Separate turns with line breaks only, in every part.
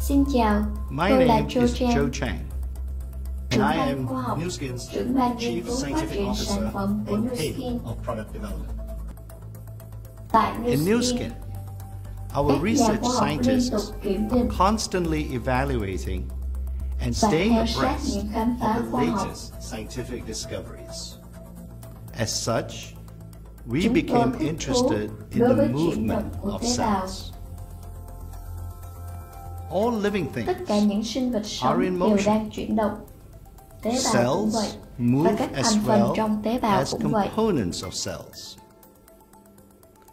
Xin chào,
My
tôi là
name
Joe
is
Chen,
Joe Chang,
trưởng
and I
ban
am
khoa học,
Nu Skin's
trưởng ban nghiên
Chief
cứu phát
Scientific
triển sản
Officer
phẩm của
and
Nu
Head
Skin.
of Product Development.
Tại Nu
in New
Skin,
Skin. Our
các nhà
research
khoa học liên tục
scientists
kiểm định
constantly evaluating and
và
staying
theo sát
abreast
những khám phá
of the
khoa học.
latest scientific discoveries.
As such, we
Chúng tôi
became
thích thú
interested in
đối
the
với chuyển
movement
động của
of
tế bào.
cells. All living
Tất
things
cả những sinh vật sống
are in
đều
motion.
đang chuyển động. Tế bào cũng
cells
vậy, và
move
các
as
thành phần
well
trong tế bào
as
cũng vậy.
components of cells.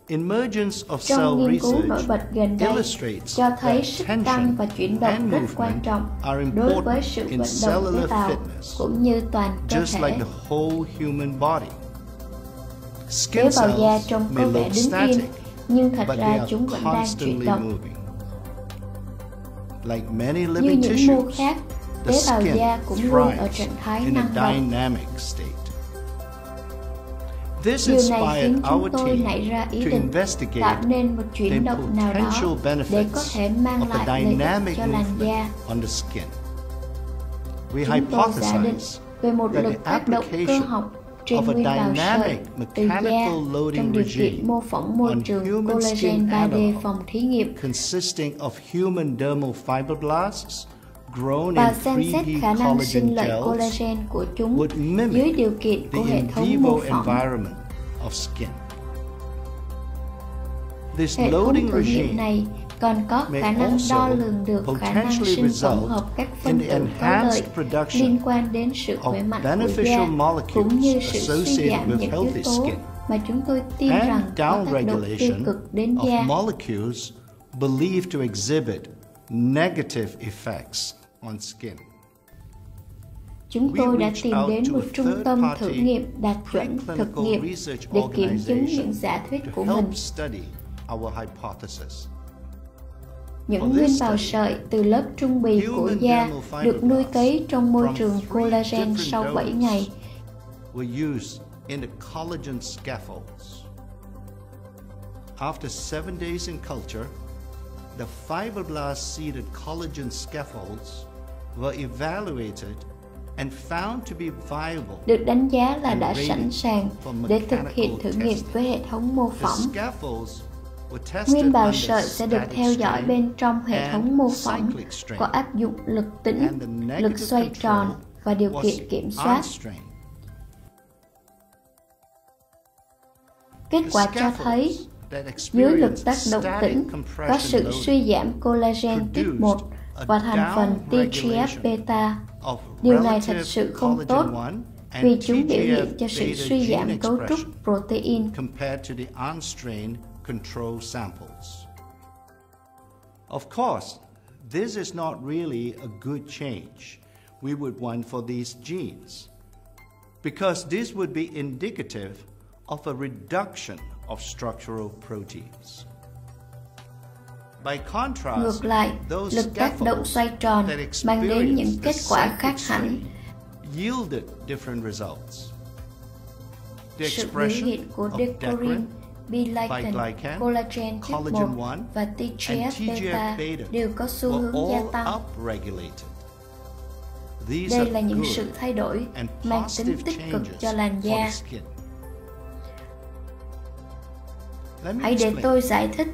Emergence of
Trong
cell
nghiên cứu nổi
research
bật gần đây
illustrates
cho thấy
that
sức
tension
tăng và chuyển động
and
rất quan
movement
trọng
are
đối với sự
in
vận động tế
cellular
bào
fitness,
cũng như toàn cơ
just like
thể.
the whole human body.
Tế bào da trông có vẻ đứng yên,
static,
nhưng thật
but they
ra chúng vẫn đang chuyển
constantly
động.
Moving. Like many
Như
living
những mô
tissues,
khác,
the
tế bào
skin
da cũng luôn ở
thrives
trạng thái
in a
năng động.
dynamic state. This
Điều này khiến
inspired
chúng
our
tôi
team
nảy ra ý
to
định
investigate
tạo nên một
the
chuyển động nào đó
potential
để có
benefits
thể mang lại lợi ích
dynamic
cho làn da.
movement on the skin. We
Chúng tôi giả định về một
that
lực
the
tác động cơ
application
học trên
of a
nguyên bào sợi
dynamic
từ da
mechanical loading
trong điều
regime
kiện mô phỏng môi trường
human
collagen
skin
3D
analog
phòng thí nghiệm
consisting of human dermal fibroblasts grown
và
in
xem xét khả năng sinh
collagen
lợi collagen của chúng dưới điều kiện của
the
hệ thống
vivo
mô phỏng.
environment of skin. This
Hệ thống
loading
thử nghiệm
regime
này còn có khả năng đo lường được khả năng sinh tổng hợp các phân tử có lợi liên quan đến sự khỏe mạnh của da cũng như sự suy giảm những yếu tố mà chúng tôi tin rằng có tác động tiêu cực đến da.
believed to exhibit negative effects on skin.
Chúng tôi đã tìm đến một trung tâm thử nghiệm đạt chuẩn thực nghiệm để kiểm chứng những giả thuyết của mình. Những nguyên bào sợi từ lớp trung bì của da được nuôi cấy trong môi trường collagen sau 7
donors
ngày.
After seven days in culture, the fibroblast seeded collagen scaffolds were evaluated and found to be viable.
Được đánh giá là đã sẵn sàng để thực hiện thử nghiệm với hệ thống mô phỏng. Nguyên bào sợi sẽ được theo dõi bên trong hệ thống mô phỏng có áp dụng lực tĩnh, lực xoay tròn và điều kiện kiểm soát. Kết quả cho thấy dưới lực tác động tĩnh có sự suy giảm collagen type
produced
1
a
và thành phần TGF-beta. Điều này thật sự không tốt
1 and
vì chúng biểu hiện cho sự suy giảm cấu trúc protein.
Compared to the unstrained control samples. Of course, this is not really a good change we would want for these genes because this would be indicative of a reduction of structural proteins. By contrast,
Ngược lại,
those
lực tác động xoay tròn
that
mang đến những kết quả khác hẳn.
yielded different results. The
Sự biểu
expression
hiện của
of
decorin,
decrin,
B-lichen,
glycan,
collagen type
collagen
1
1,
và TGF-beta đều có xu hướng gia tăng. Đây là những sự thay đổi mang tính tích cực cho làn da. Hãy để tôi giải thích.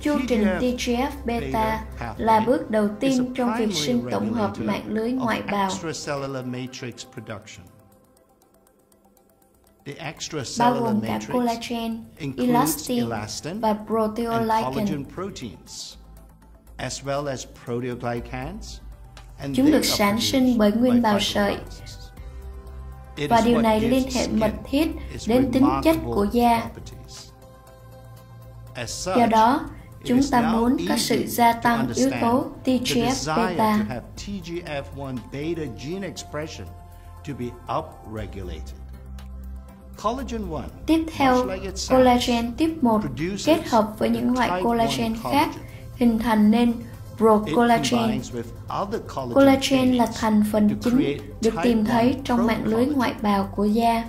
Chu trình
TGF-beta
là bước đầu tiên trong việc sinh tổng hợp mạng lưới ngoại bào, bao gồm cả collagen, elastin
elastin
và
and
proteolycan.
as well as proteoglycans. and
Chúng được sản sinh bởi nguyên bào sợi. Và
is
điều này liên hệ mật thiết đến tính chất của da. Do đó, chúng ta muốn có sự gia tăng yếu tố TGF-beta. Tiếp theo, collagen type 1
produces
kết hợp với những loại collagen
1
khác hình thành nên procollagen.
collagen
Collagen là thành phần chính được tìm
1
thấy trong mạng lưới ngoại bào của da.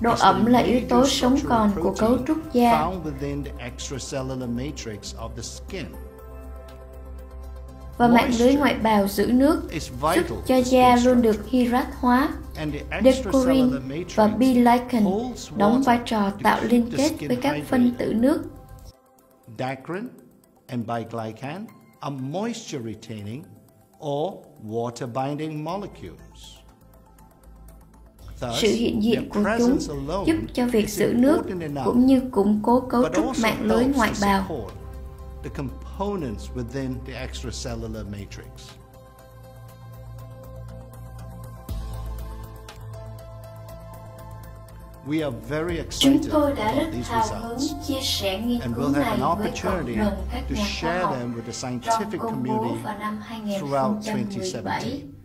Độ ẩm là yếu tố sống còn của cấu trúc da. Và mạng lưới ngoại bào giữ nước giúp cho da luôn được hydrat hóa. Decorin và B-lichen đóng vai trò tạo liên kết với các phân tử nước.
Dacrin and biglycan are moisture retaining or water binding molecules.
Sự hiện diện của chúng giúp cho việc giữ nước cũng như củng cố cấu trúc mạng lưới ngoại bào.
the components within the extracellular matrix. We are very excited about these results and we'll have an opportunity to share them with the scientific community throughout 2017.